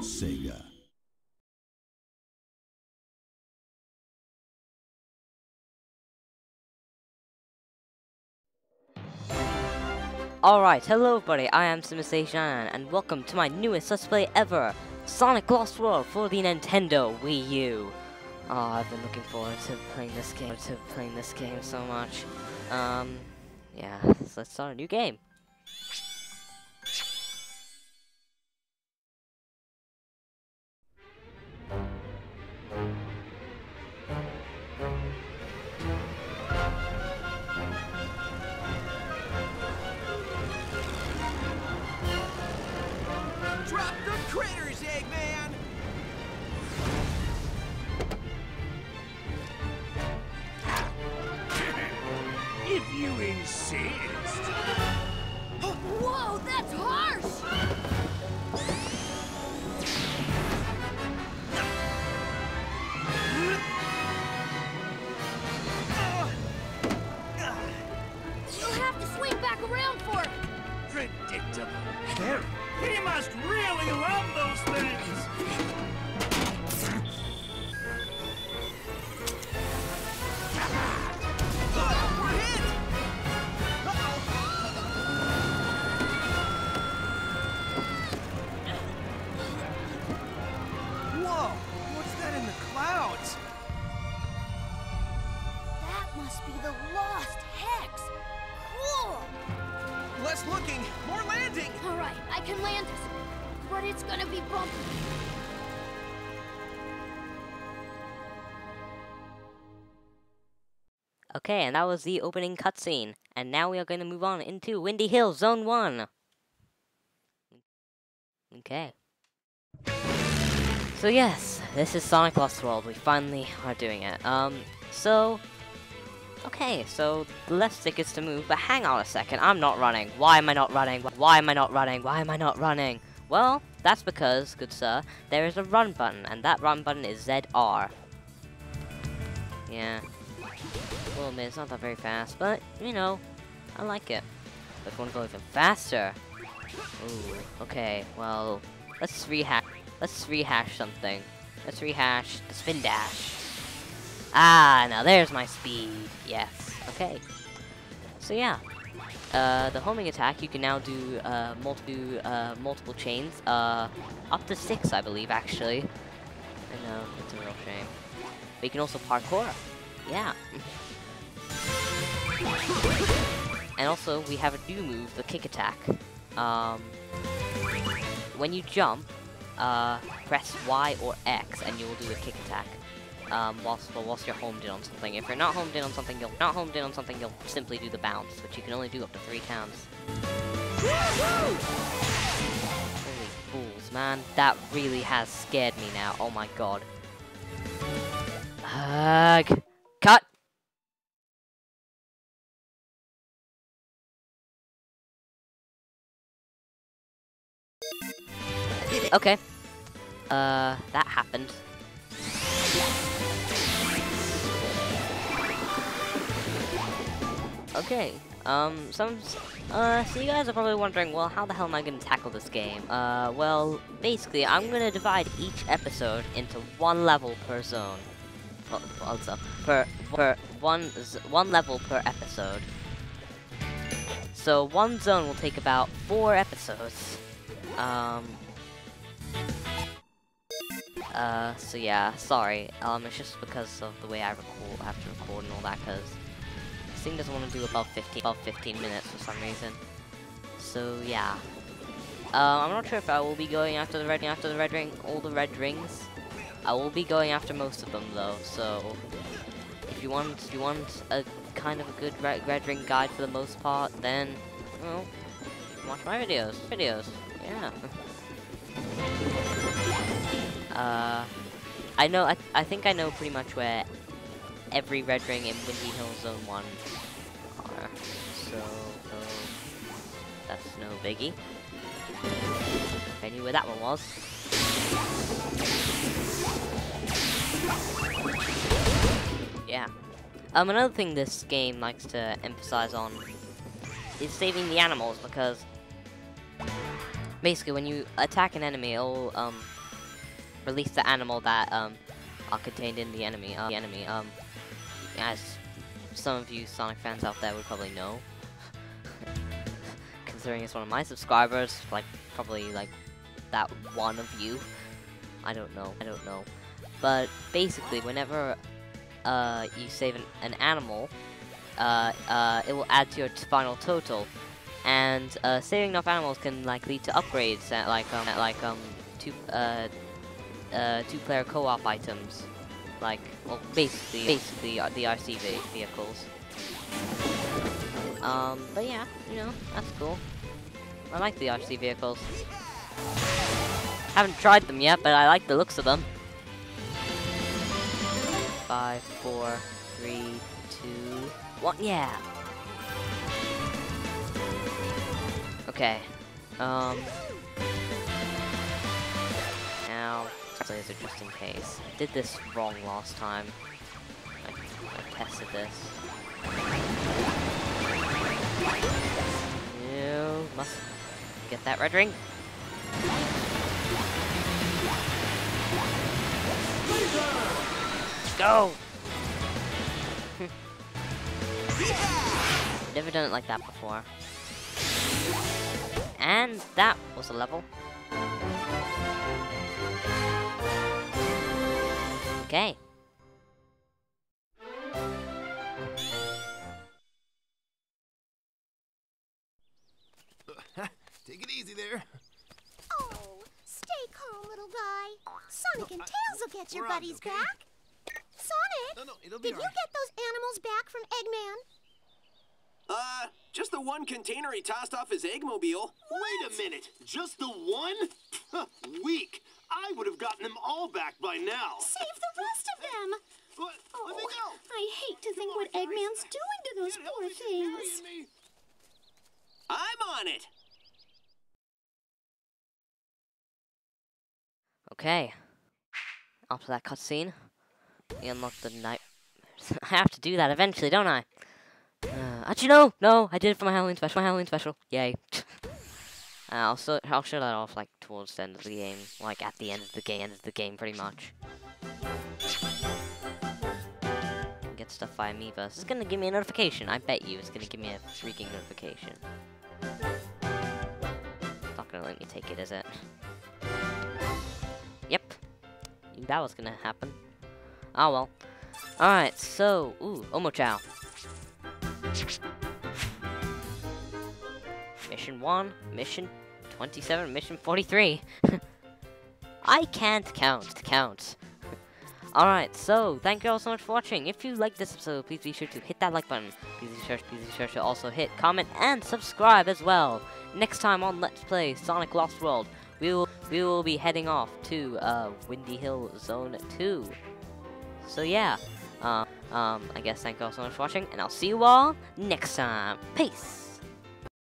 Sega. Alright, hello everybody, I am Simisage, and welcome to my newest Let's Play ever, Sonic Lost World for the Nintendo Wii U. Oh, I've been looking forward to playing this game, to playing this game so much. Um, yeah, so let's start a new game. Eggman! If you insist. Less looking, more landing! All right, I can land it. But it's gonna be bumpy. Okay, and that was the opening cutscene, and now we are going to move on into Windy Hill Zone 1. Okay. So yes, this is Sonic Lost World. We finally are doing it. Um, so... Okay, so the left stick is to move, but hang on a second, I'm not running. Why am I not running? Why am I not running? Why am I not running? Well, that's because, good sir, there is a run button, and that run button is ZR. Yeah. Well, it's not that very fast, but, you know, I like it. But if you want to go even faster... Ooh, okay, well, let's rehash, let's rehash something. Let's rehash the spin dash. Ah, now there's my speed. Yes, okay. So yeah, uh, the homing attack, you can now do, uh, multiple, uh, multiple chains, uh, up to six, I believe, actually. I know, it's a real shame. But you can also parkour. Yeah. And also, we have a new move, the kick attack. Um, when you jump, uh, press Y or X, and you will do a kick attack. Um, whilst whilst you're homed in on something. If you're not homed in on something, you'll not homed in on something. You'll simply do the bounce, which you can only do up to three times. Holy fools, man! That really has scared me now. Oh my god. Ugh. Cut. Okay. Uh, that happened. Okay. Um, some, uh, so you guys are probably wondering, well, how the hell am I gonna tackle this game? Uh, well, basically, I'm gonna divide each episode into one level per zone. Also, per, per one, one level per episode. So one zone will take about four episodes. Um, uh, so yeah, sorry. Um, it's just because of the way I record, have to record and all that, because thing doesn't want to do above 15, above 15 minutes for some reason. So yeah. Uh, I'm not sure if I will be going after the red, ring after the red ring, all the red rings. I will be going after most of them though, so if you want, you want a kind of a good red, red ring guide for the most part, then, well, watch my videos, videos, yeah. Uh, I know. I, I think I know pretty much where every red ring in Windy Hill Zone One are. So uh, that's no biggie. I knew where that one was. Yeah. Um, another thing this game likes to emphasize on is saving the animals because basically when you attack an enemy, it'll um release the animal that um are contained in the enemy. Uh, the enemy. Um, as some of you Sonic fans out there would probably know, considering it's one of my subscribers, like probably like that one of you. I don't know. I don't know. But basically, whenever uh, you save an, an animal, uh, uh, it will add to your final total. And uh, saving enough animals can like lead to upgrades at like um at like um two uh uh two player co-op items, like well basically basically uh, the RCV vehicles. Um, but yeah, you know that's cool. I like the RC vehicles. Haven't tried them yet, but I like the looks of them. Five, four, three, two, one. Yeah. Okay. Um. Laser just in case. I did this wrong last time. I, I tested this. You must get that red ring. Go! Never done it like that before. And that was a level. Okay. Take it easy there. Oh, stay calm, little guy. Sonic and I- Tails will get your buddies okay? back. Sonic, No, no, it'll be did you get those animals back from Eggman? Uh, just the one container he tossed off his eggmobile. Wait a minute, just the one? Weak. I would have gotten them all back by now. Save the rest of them. What? Let me go. Oh, I hate to think what Eggman's doing to those poor it, she's carrying things. I'm on it. Okay. After that cutscene, we unlock the night. I have to do that eventually, don't I? Uh, actually, no, no, I did it for my Halloween special. My Halloween special, yay! uh, I'll so I'll show that off like towards the end of the game, like at the end of the game, end of the game, pretty much. Get stuff by Amiibo. This is gonna give me a notification. I bet you it's gonna give me a freaking notification. It's not gonna let me take it, is it? Yep. That was gonna happen. Oh well. Alright, so, ooh, Omochao. Mission 1, Mission 27, Mission 43. I can't count, count. Alright, so, thank you all so much for watching. If you liked this episode, please be sure to hit that like button. Please be sure, please be sure to also hit comment and subscribe as well. Next time on Let's Play Sonic Lost World, we will we will be heading off to uh, Windy Hill Zone 2. So yeah, uh, um, I guess thank you all so much for watching, and I'll see you all next time. Peace!